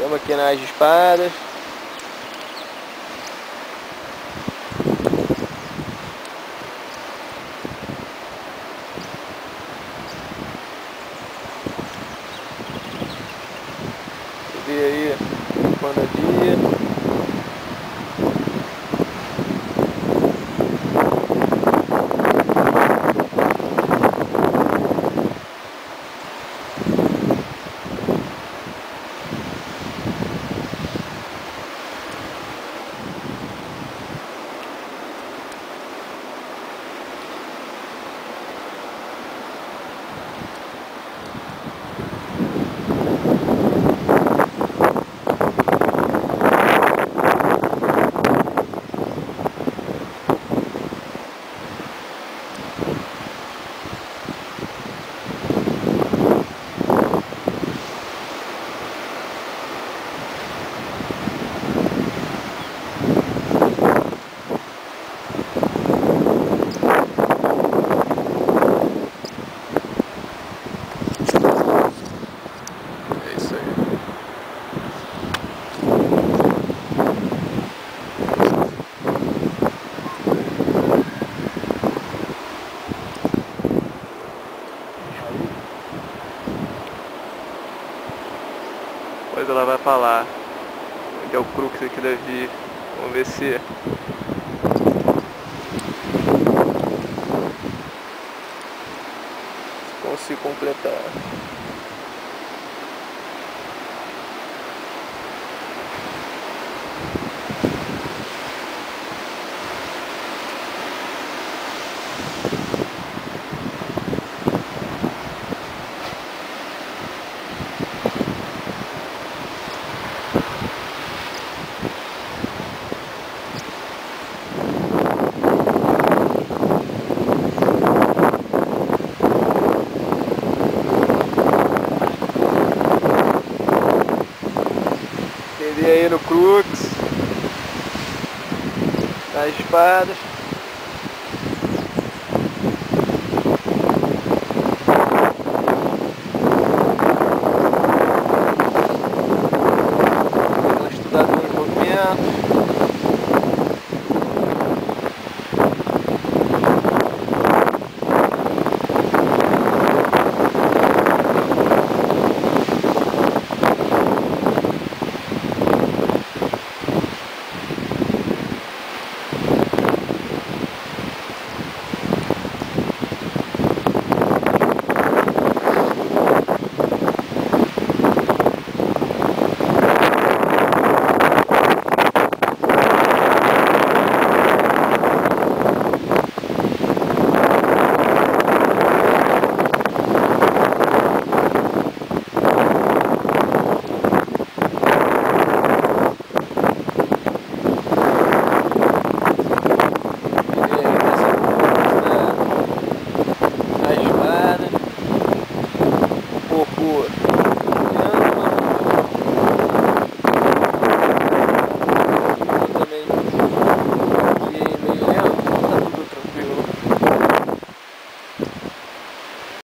Estamos aqui nas espadas. Vê aí quando é dia. É isso aí. Ela vai falar onde é o crux aqui da Vi. Vamos ver se consigo completar. Crux, nas espadas.